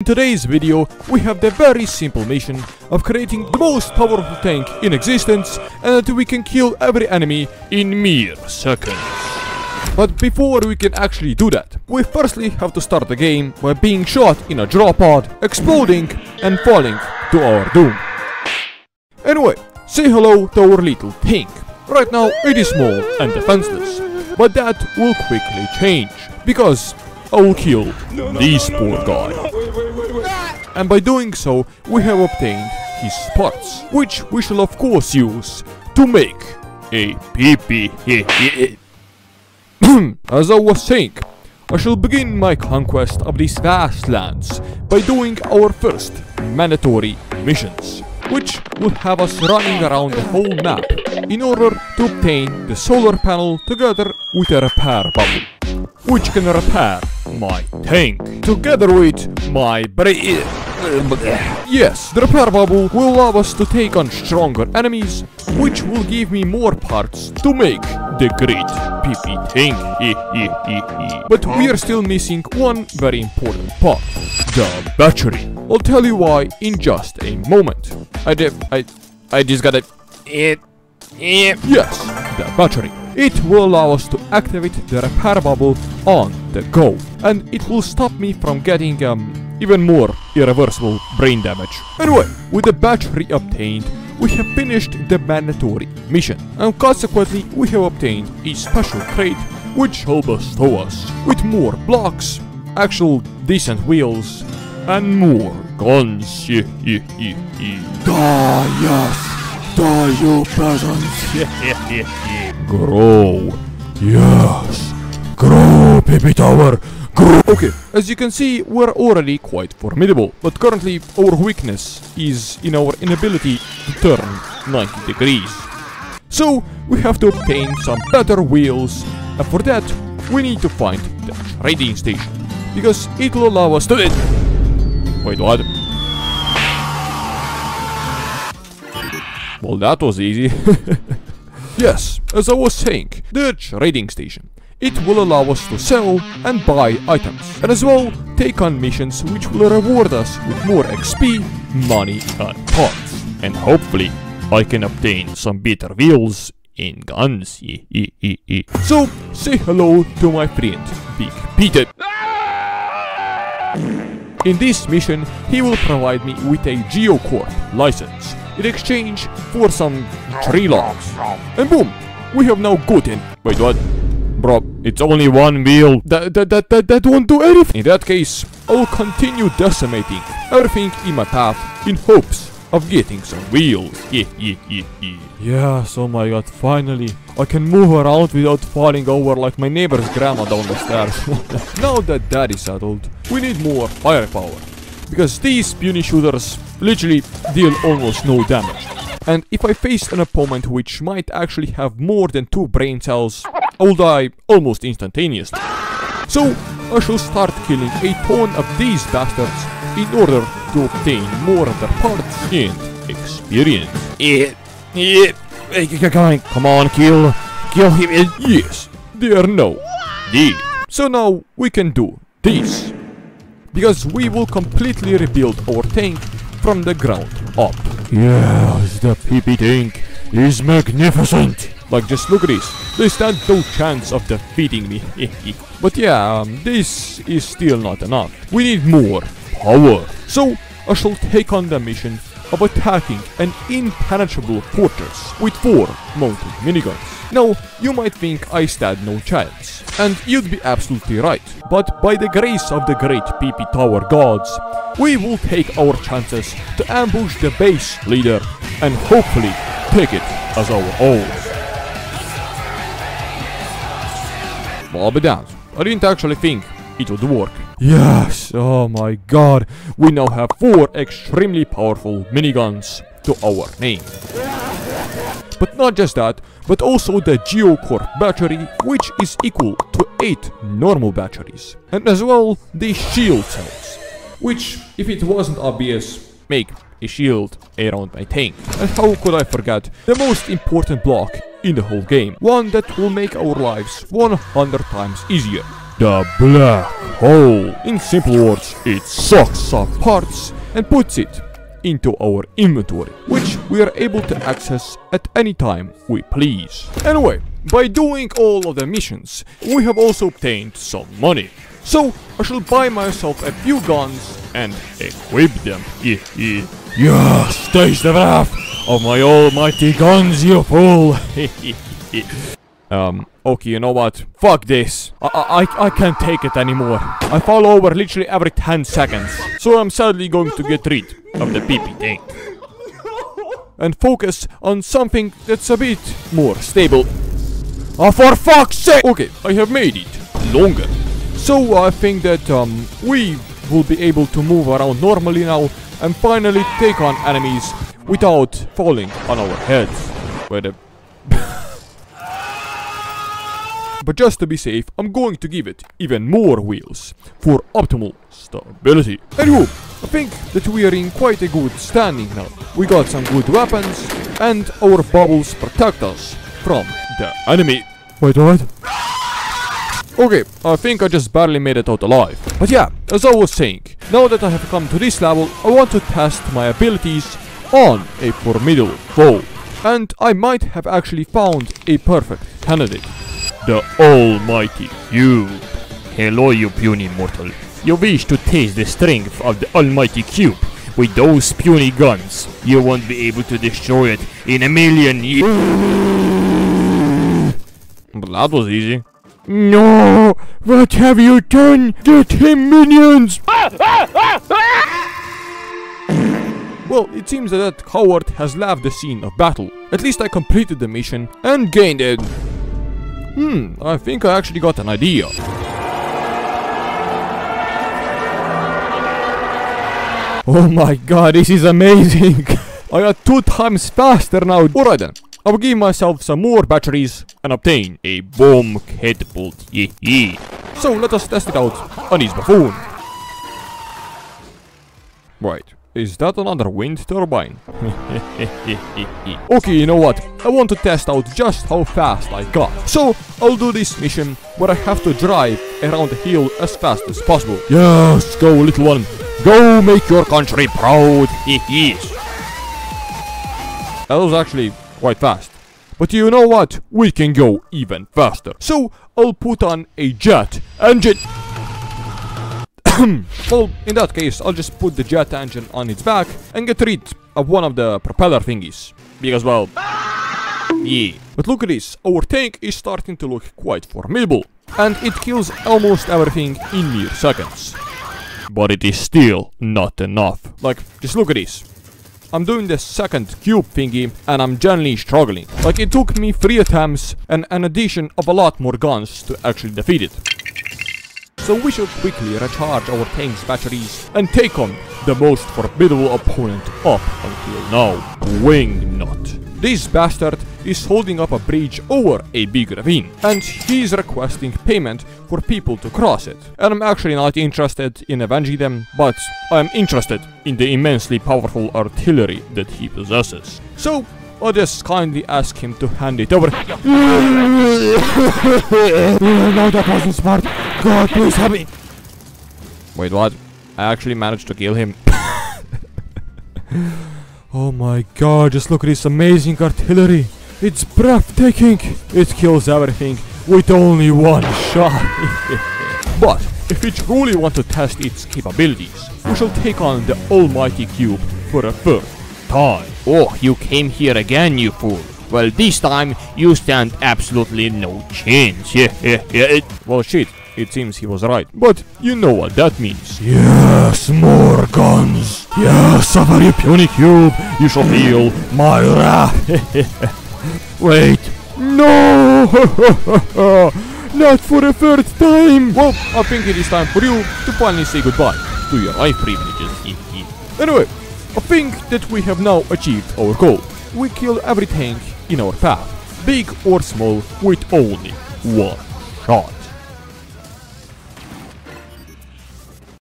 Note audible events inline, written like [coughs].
In today's video, we have the very simple mission of creating the most powerful tank in existence and that we can kill every enemy in mere seconds. But before we can actually do that, we firstly have to start the game by being shot in a drop pod, exploding and falling to our doom. Anyway, say hello to our little tank. Right now it is small and defenseless, but that will quickly change, because I will kill this poor guy. And by doing so, we have obtained his parts, which we shall of course use to make a PP. [clears throat] As I was saying, I shall begin my conquest of these vast lands by doing our first mandatory missions, which will have us running around the whole map in order to obtain the solar panel together with a repair bubble, which can repair my tank together with my brain. Yes, the repair bubble will allow us to take on stronger enemies, which will give me more parts to make the great PP tank. but we are still missing one very important part, the battery. I'll tell you why in just a moment. I did, I, I just gotta, it, it. Yes, the battery. It will allow us to activate the repair bubble on the go, and it will stop me from getting um even more irreversible brain damage. Anyway, with the battery obtained, we have finished the mandatory mission, and consequently we have obtained a special crate which will bestow us with more blocks, actual decent wheels, and more guns. [laughs] Die, yes! Die, you peasants! [laughs] Grow. Yes. Grow, PP Tower. Grow. Okay, as you can see, we're already quite formidable, but currently our weakness is in our inability to turn 90 degrees. So, we have to obtain some better wheels, and for that, we need to find the trading station, because it will allow us to... Wait, what? Well, that was easy. [laughs] Yes, as I was saying, the trading station. It will allow us to sell and buy items, and as well take on missions which will reward us with more XP, money and parts. And hopefully I can obtain some better wheels and guns. so say hello to my friend, Big Peter. In this mission, he will provide me with a Geocorp license in exchange for some tree logs. And boom, we have now gotten... Wait, what? Bro, it's only one wheel. That, that, that, that, that won't do anything. In that case, I'll continue decimating everything in my path in hopes of getting some wheels. [laughs] Yeah, yeah, yeah, yeah. Yes, oh my god, finally. I can move around without falling over like my neighbor's grandma down the stairs. [laughs] now that that is settled, we need more firepower. Because these puny shooters literally deal almost no damage. And if I face an opponent which might actually have more than two brain cells, I will die almost instantaneously. So I shall start killing a ton of these bastards in order to obtain more of their parts and experience. Yeah, yeah, come on, come on, kill, kill him. Yes, there no. Yeah. So now we can do this. Because we will completely rebuild our tank from the ground up. Yes, the PP tank is magnificent. Like, just look at this. They stand no chance of defeating me. [laughs] but yeah, um, this is still not enough. We need more power. So, I shall take on the mission of attacking an impenetrable fortress with four mounted miniguns. Now, you might think I stand no chance, and you'd be absolutely right, but by the grace of the great PP Tower gods, we will take our chances to ambush the base leader and hopefully take it as our own. Be damned. I didn't actually think it would work. Yes, oh my god, we now have four extremely powerful miniguns to our name. But not just that, but also the Geocorp battery, which is equal to 8 normal batteries. And as well, the shield cells, which, if it wasn't obvious, make a shield around my tank. And how could I forget the most important block in the whole game, one that will make our lives 100 times easier. The black hole. In simple words, it sucks up parts and puts it into our inventory, which we are able to access at any time we please. Anyway, by doing all of the missions, we have also obtained some money. So I shall buy myself a few guns and equip them. Yes, taste the wrath of my almighty guns, you fool. [laughs] um, okay, you know what? Fuck this. I, I, I can't take it anymore. I fall over literally every 10 seconds. So I'm sadly going to get rid of the PP tank. And focus on something that's a bit more stable. Oh, for fuck's sake! Okay, I have made it longer. So I think that um, we will be able to move around normally now and finally take on enemies without falling on our heads. Where the [laughs] but just to be safe, I'm going to give it even more wheels for optimal stability. Anywho, I think that we are in quite a good standing now. We got some good weapons and our bubbles protect us from the enemy. Wait, what? Okay, I think I just barely made it out alive. But yeah, as I was saying, now that I have come to this level, I want to test my abilities on a formidable foe. And I might have actually found a perfect candidate. The Almighty Cube. Hello, you puny mortal. You wish to taste the strength of the Almighty Cube. With those puny guns, you won't be able to destroy it in a million years. That was easy. No! What have you done? Get him, minions! Ah, ah, ah, Well, it seems that coward has left the scene of battle. At least I completed the mission and gained it. Hmm, I think I actually got an idea. Oh my god, this is amazing! [laughs] I got two times faster now. Alright then, I'll give myself some more batteries and obtain a bomb catapult. Yeah, yeah. So let us test it out on his buffoon. Right. Is that another wind turbine? [laughs] okay, you know what? I want to test out just how fast I got. So, I'll do this mission where I have to drive around the hill as fast as possible. Yes, go little one. Go make your country proud. yes. [laughs] That was actually quite fast. But you know what? We can go even faster. So, I'll put on a jet engine. [coughs] well, in that case, I'll just put the jet engine on its back and get rid of one of the propeller thingies. Because, well, [laughs] yeah. But look at this, our tank is starting to look quite formidable. And it kills almost everything in mere seconds. But it is still not enough. Like, just look at this. I'm doing the second cube thingy and I'm generally struggling. Like it took me 3 attempts and an addition of a lot more guns to actually defeat it. So we should quickly recharge our tank's batteries and take on the most formidable opponent up until now, Wingnut. This bastard is holding up a bridge over a big ravine, and he's requesting payment for people to cross it. And I'm actually not interested in avenging them, but I'm interested in the immensely powerful artillery that he possesses. So, I'll just kindly ask him to hand it over. [laughs] no, that wasn't smart. God, please help me. Wait, what? I actually managed to kill him. [laughs] oh my god, just look at this amazing artillery. It's breathtaking. It kills everything with only one shot. [laughs] but if we truly want to test its capabilities, we shall take on the almighty cube for a third time. Oh, you came here again, you fool. Well, this time you stand absolutely no chance. Yeah, yeah, yeah. It, well, shit. It seems he was right. But you know what that means. Yes, more guns. Yes, a very puny cube. You shall feel my wrath. [laughs] Wait. No! [laughs] Not for the third time! Well, I think it is time for you to finally say goodbye to your life privileges. anyway, I think that we have now achieved our goal. We kill every tank in our path, big or small, with only one shot.